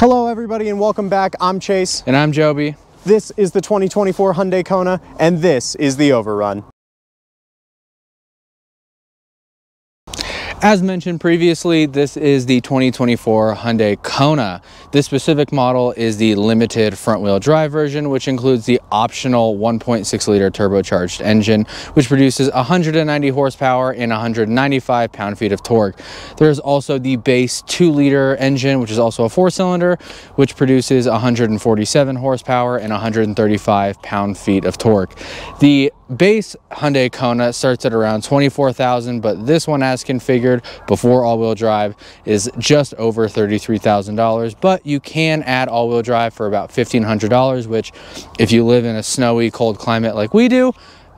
Hello everybody and welcome back. I'm Chase. And I'm Joby. This is the 2024 Hyundai Kona and this is the Overrun. As mentioned previously, this is the 2024 Hyundai Kona. This specific model is the limited front wheel drive version, which includes the optional 1.6 liter turbocharged engine, which produces 190 horsepower and 195 pound-feet of torque. There's also the base 2 liter engine, which is also a four cylinder, which produces 147 horsepower and 135 pound-feet of torque. The base Hyundai Kona starts at around 24,000, but this one as configured before all-wheel drive is just over $33,000, but you can add all-wheel drive for about $1,500, which if you live in a snowy, cold climate like we do,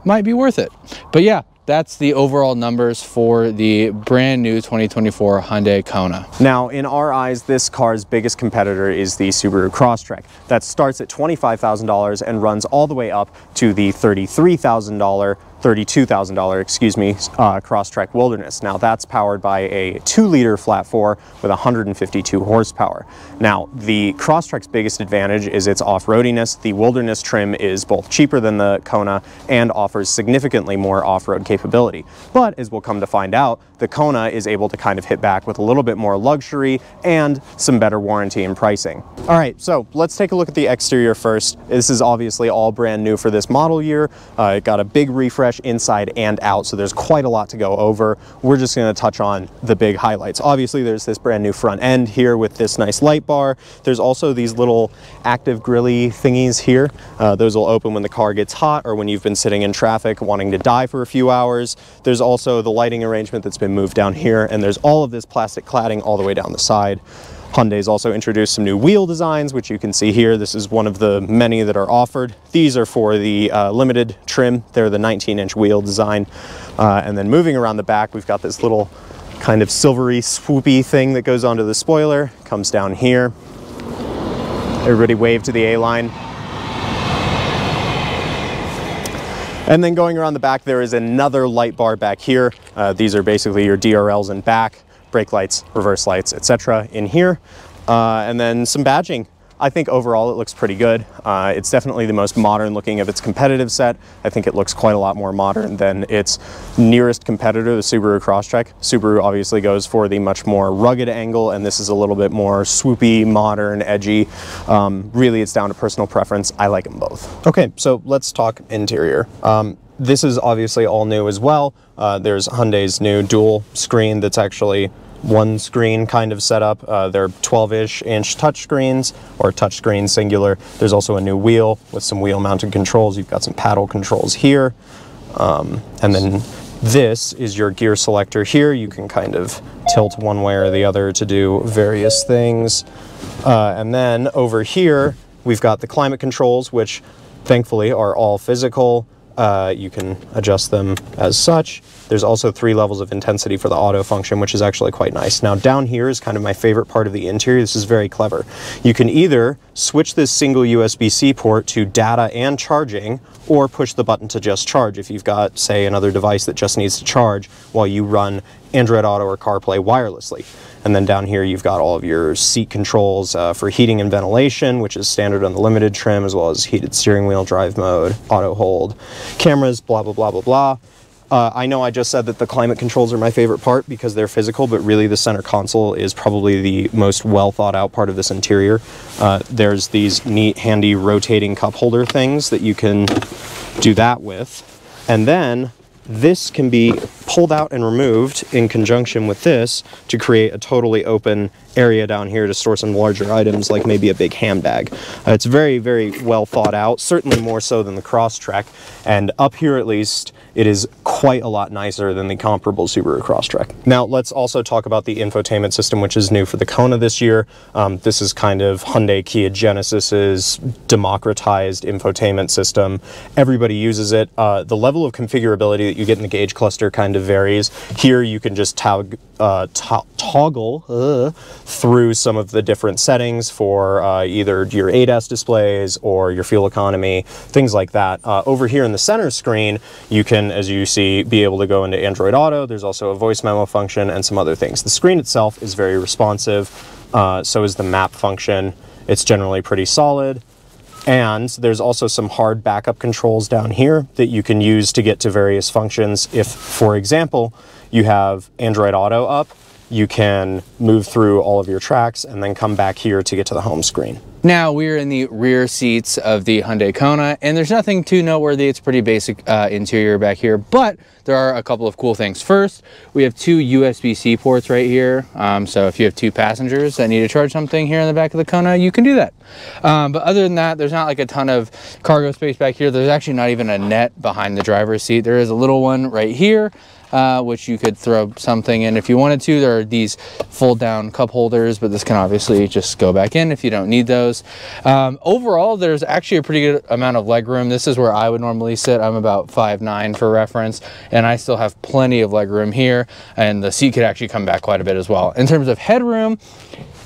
might be worth it. But yeah, that's the overall numbers for the brand new 2024 Hyundai Kona. Now, in our eyes, this car's biggest competitor is the Subaru Crosstrek. That starts at $25,000 and runs all the way up to the $33,000 $32,000, excuse me, uh, Crosstrek Wilderness. Now that's powered by a two liter flat four with 152 horsepower. Now the Crosstrek's biggest advantage is its off-roadiness. The Wilderness trim is both cheaper than the Kona and offers significantly more off-road capability. But as we'll come to find out, the Kona is able to kind of hit back with a little bit more luxury and some better warranty and pricing. All right, so let's take a look at the exterior first. This is obviously all brand new for this model year. Uh, it got a big refresh inside and out, so there's quite a lot to go over. We're just gonna touch on the big highlights. Obviously, there's this brand new front end here with this nice light bar. There's also these little active grilly thingies here. Uh, those will open when the car gets hot or when you've been sitting in traffic wanting to die for a few hours. There's also the lighting arrangement that's been moved down here, and there's all of this plastic cladding all the way down the side. Hyundai's also introduced some new wheel designs, which you can see here. This is one of the many that are offered. These are for the uh, limited trim. They're the 19 inch wheel design. Uh, and then moving around the back, we've got this little kind of silvery swoopy thing that goes onto the spoiler, comes down here. Everybody wave to the A-line. And then going around the back, there is another light bar back here. Uh, these are basically your DRLs in back brake lights, reverse lights, etc. in here. Uh, and then some badging. I think overall it looks pretty good. Uh, it's definitely the most modern looking of its competitive set. I think it looks quite a lot more modern than its nearest competitor, the Subaru Crosstrek. Subaru obviously goes for the much more rugged angle and this is a little bit more swoopy, modern, edgy. Um, really it's down to personal preference. I like them both. Okay, so let's talk interior. Um, this is obviously all new as well. Uh, there's Hyundai's new dual screen that's actually one screen kind of setup. Uh, they're 12-ish inch touchscreens or touchscreen singular. There's also a new wheel with some wheel mounted controls. You've got some paddle controls here. Um, and then this is your gear selector here. You can kind of tilt one way or the other to do various things. Uh, and then over here, we've got the climate controls, which thankfully are all physical. Uh, you can adjust them as such. There's also three levels of intensity for the auto function, which is actually quite nice. Now down here is kind of my favorite part of the interior. This is very clever. You can either switch this single USB-C port to data and charging, or push the button to just charge if you've got, say, another device that just needs to charge while you run Android Auto or CarPlay wirelessly. And then down here you've got all of your seat controls uh, for heating and ventilation, which is standard on the limited trim, as well as heated steering wheel, drive mode, auto hold, cameras, blah, blah, blah, blah, blah. Uh, I know I just said that the climate controls are my favorite part because they're physical, but really the center console is probably the most well thought out part of this interior. Uh, there's these neat, handy rotating cup holder things that you can do that with. And then this can be pulled out and removed in conjunction with this to create a totally open area down here to store some larger items like maybe a big handbag. Uh, it's very, very well thought out, certainly more so than the Crosstrek. And up here at least, it is quite a lot nicer than the comparable Subaru Crosstrek. Now let's also talk about the infotainment system, which is new for the Kona this year. Um, this is kind of Hyundai Kia Genesis's democratized infotainment system. Everybody uses it. Uh, the level of configurability that you get in the gauge cluster kind of varies. Here you can just tog- uh, to- toggle uh, through some of the different settings for uh, either your ADAS displays or your fuel economy, things like that. Uh, over here in the center screen, you can, as you see, be able to go into Android Auto. There's also a voice memo function and some other things. The screen itself is very responsive, uh, so is the map function. It's generally pretty solid. And there's also some hard backup controls down here that you can use to get to various functions. If, for example, you have Android Auto up, you can move through all of your tracks and then come back here to get to the home screen. Now we're in the rear seats of the Hyundai Kona and there's nothing too noteworthy. It's pretty basic uh, interior back here, but there are a couple of cool things. First, we have two USB-C ports right here. Um, so if you have two passengers that need to charge something here in the back of the Kona, you can do that. Um, but other than that, there's not like a ton of cargo space back here. There's actually not even a net behind the driver's seat. There is a little one right here uh, which you could throw something in if you wanted to. There are these fold down cup holders, but this can obviously just go back in if you don't need those. Um, overall, there's actually a pretty good amount of leg room. This is where I would normally sit. I'm about five nine for reference, and I still have plenty of leg room here, and the seat could actually come back quite a bit as well. In terms of headroom,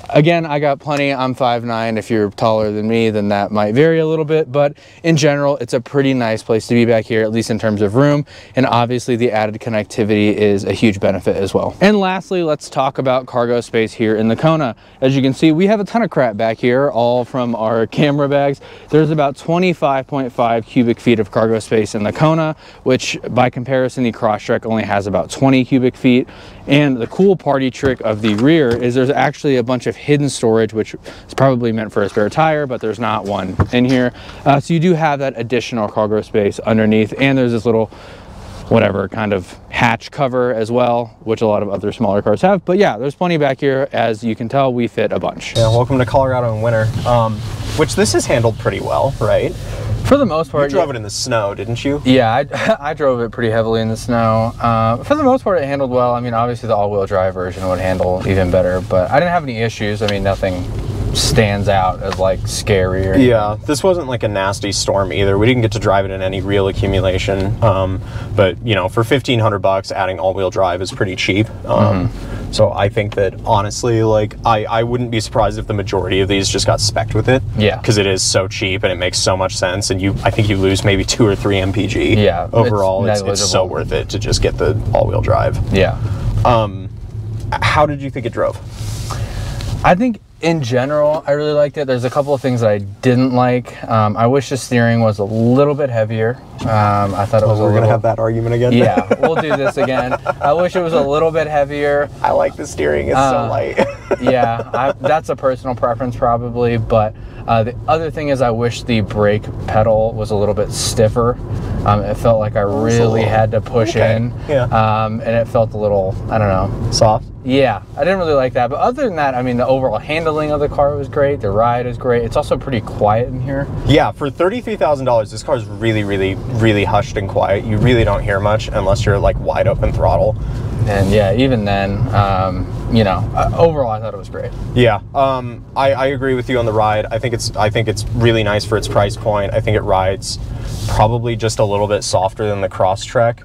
Again, I got plenty. I'm 5'9". If you're taller than me, then that might vary a little bit. But in general, it's a pretty nice place to be back here, at least in terms of room. And obviously, the added connectivity is a huge benefit as well. And lastly, let's talk about cargo space here in the Kona. As you can see, we have a ton of crap back here, all from our camera bags. There's about 25.5 cubic feet of cargo space in the Kona, which by comparison, the Crosstrek only has about 20 cubic feet. And the cool party trick of the rear is there's actually a bunch of hidden storage, which is probably meant for a spare tire, but there's not one in here. Uh, so you do have that additional cargo space underneath. And there's this little whatever kind of hatch cover as well, which a lot of other smaller cars have. But yeah, there's plenty back here. As you can tell, we fit a bunch. Yeah, welcome to Colorado in winter. Um, which this is handled pretty well, right? For the most part, You drove it in the snow, didn't you? Yeah, I, I drove it pretty heavily in the snow. Uh, for the most part, it handled well. I mean, obviously the all-wheel drive version would handle even better, but I didn't have any issues. I mean, nothing stands out as like scary or Yeah, this wasn't like a nasty storm either. We didn't get to drive it in any real accumulation, um, but you know, for fifteen hundred bucks, adding all-wheel drive is pretty cheap. Um, So I think that honestly, like, I, I wouldn't be surprised if the majority of these just got specced with it. Yeah. because it is so cheap and it makes so much sense, and you, I think you lose maybe two or three mpg. Yeah, overall, it's, it's, so worth it to just get the all-wheel drive. Yeah. Um, how did you think it drove? I think in general, I really liked it. There's a couple of things that I didn't like. Um, I wish the steering was a little bit heavier. Um, I thought it was a We're little. gonna have that argument again. Yeah, we'll do this again. I wish it was a little bit heavier. I like the steering. It's so Uh, light. yeah, I, that's a personal preference probably. But uh, the other thing is, I wish the brake pedal was a little bit stiffer. Um, it felt like I really little- had to push okay, in. yeah. Um, and it felt a little, I don't know. Soft. Yeah, I didn't really like that. But other than that, I mean, the overall handling of the car was great. The ride is great. It's also pretty quiet in here. Yeah, for thirty-three thousand dollars, this car is really, really, really hushed and quiet. You really don't hear much unless you're like wide open throttle. And yeah, even then, um, you know, uh, overall, I thought it was great. Yeah, um, I, I agree with you on the ride. I think it's I think it's really nice for its price point. I think it rides probably just a little bit softer than the Crosstrek.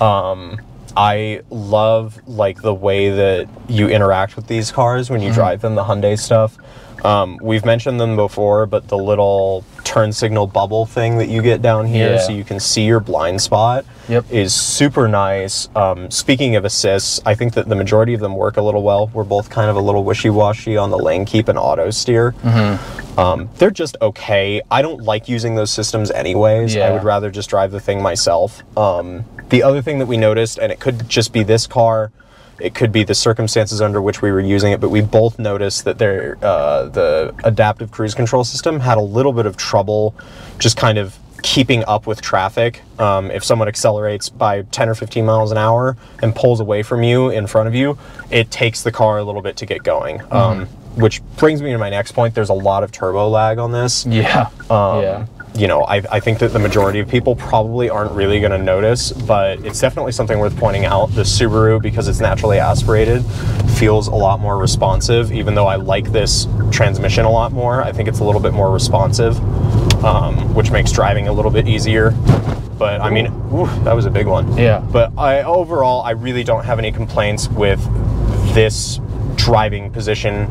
Um, I love like the way that you interact with these cars when you drive them, the Hyundai stuff. Um, we've mentioned them before, but the little turn signal bubble thing that you get down here, Yeah. so you can see your blind spot, Yep. is super nice. Um, speaking of assists, I think that the majority of them work a little well. We're both kind of a little wishy-washy on the lane keep and auto steer. Um, they're just okay. I don't like using those systems anyways. I would rather just drive the thing myself. Um, the other thing that we noticed, and it could just be this car, it could be the circumstances under which we were using it, but we both noticed that there, uh, the adaptive cruise control system had a little bit of trouble just kind of keeping up with traffic. Um, if someone accelerates by 10 or 15 miles an hour and pulls away from you in front of you, it takes the car a little bit to get going. Um, which brings me to my next point. There's a lot of turbo lag on this. Yeah. Um, yeah. You know, I, I think that the majority of people probably aren't really going to notice, but it's definitely something worth pointing out. The Subaru, because it's naturally aspirated, feels a lot more responsive. Even though I like this transmission a lot more, I think it's a little bit more responsive, um, which makes driving a little bit easier. but I mean, ooh, that was a big one. Yeah. But I overall, I really don't have any complaints with this driving position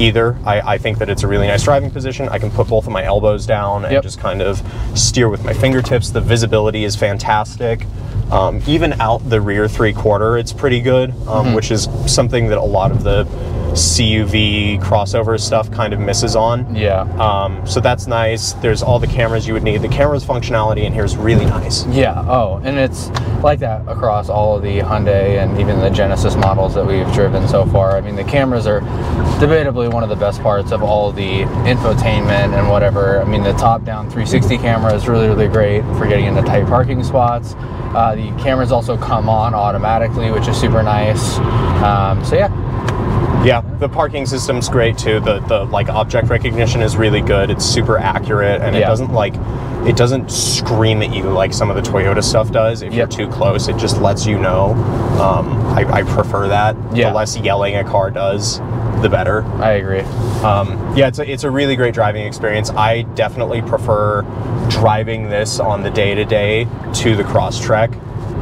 either. I, I think that it's a really nice driving position. I can put both of my elbows down and Yep. just kind of steer with my fingertips. The visibility is fantastic. Um, even out the rear three quarter, it's pretty good, um, Mm-hmm. which is something that a lot of the CUV crossover stuff kind of misses on. Yeah. Um, so that's nice. There's all the cameras you would need. The camera's functionality in here is really nice. Yeah. Oh, and it's like that across all of the Hyundai and even the Genesis models that we've driven so far. I mean, the cameras are debatably one of the best parts of all the infotainment and whatever. I mean, the top-down 360 camera is really, really great for getting into tight parking spots. Uh, the cameras also come on automatically, which is super nice. Um, so yeah, Yeah, the parking system's great too. The the like object recognition is really good. It's super accurate and it doesn't like it doesn't scream at you like some of the Toyota stuff does. If Yep. you're too close, it just lets you know. Um, I, I prefer that. Yeah. The less yelling a car does, the better. I agree. Um, yeah, it's a, it's a really great driving experience. I definitely prefer driving this on the day to day to the Crosstrek,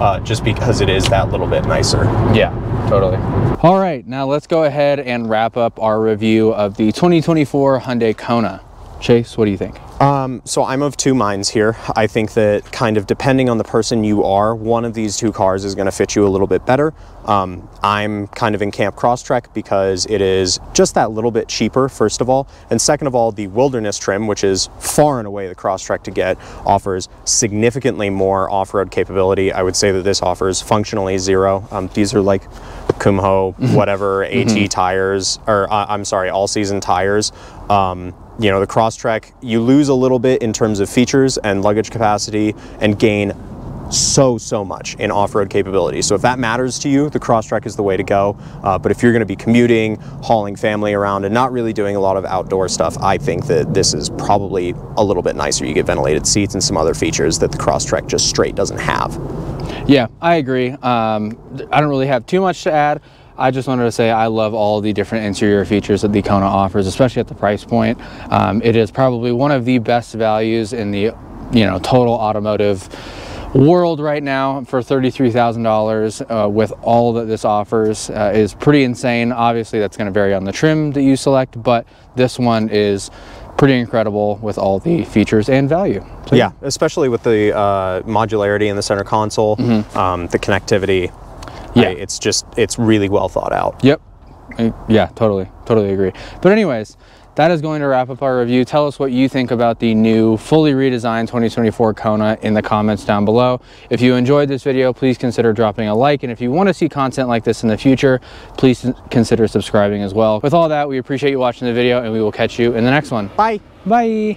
uh, just because it is that little bit nicer. Yeah, totally. All right, now let's go ahead and wrap up our review of the 2024 Hyundai Kona. Chase, what do you think? Um, so I'm of two minds here. I think that kind of depending on the person you are, one of these two cars is going to fit you a little bit better. Um, I'm kind of in Camp Crosstrek because it is just that little bit cheaper, first of all. And second of all, the Wilderness trim, which is far and away the Crosstrek to get, offers significantly more off-road capability. I would say that this offers functionally zero. Um, these are like Kumho, whatever, AT tires, or uh, I'm sorry, all-season tires. Um, you know, the Crosstrek, you lose a little bit in terms of features and luggage capacity and gain so, so much in off-road capability. So if that matters to you, the Crosstrek is the way to go. Uh, but if you're gonna be commuting, hauling family around and not really doing a lot of outdoor stuff, I think that this is probably a little bit nicer. You get ventilated seats and some other features that the Crosstrek just straight doesn't have. Yeah, I agree. Um, I don't really have too much to add. I just wanted to say I love all the different interior features that the Kona offers, especially at the price point. Um, it is probably one of the best values in the, you know, total automotive world right now for $33,000 uh, with all that this offers uh, is pretty insane. Obviously, that's going to vary on the trim that you select, but this one is pretty incredible with all the features and value. So, Yeah, especially with the uh, modularity in the center console, um, the connectivity. Yeah. I- it's just, it's really well thought out. Yep. I- Yeah, totally, totally agree. But anyways, that is going to wrap up our review. Tell us what you think about the new fully redesigned 2024 Kona in the comments down below. If you enjoyed this video, please consider dropping a like. And if you want to see content like this in the future, please consider subscribing as well. With all that, we appreciate you watching the video and we will catch you in the next one. Bye. Bye.